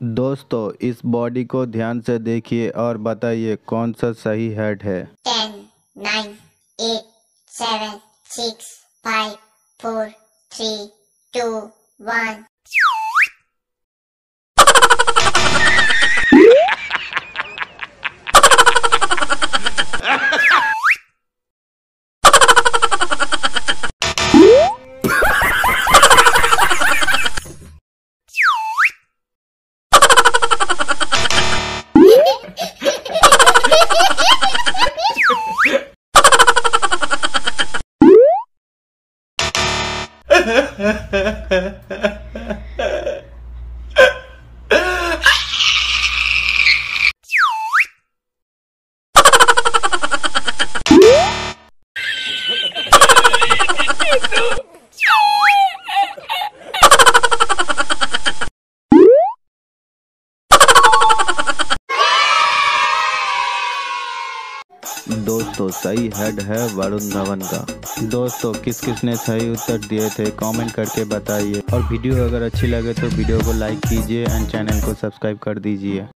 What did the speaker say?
दोस्तों, इस बॉडी को ध्यान से देखिए और बताइए कौन सा सही हेड है। Ten nine eight seven six five four three two one No! दोस्तों, सही हेड है वरुण धवन का। दोस्तों किस किस ने सही उत्तर दिए थे कमेंट करके बताइए। और वीडियो अगर अच्छी लगे तो वीडियो को लाइक कीजिए एंड चैनल को सब्सक्राइब कर दीजिए।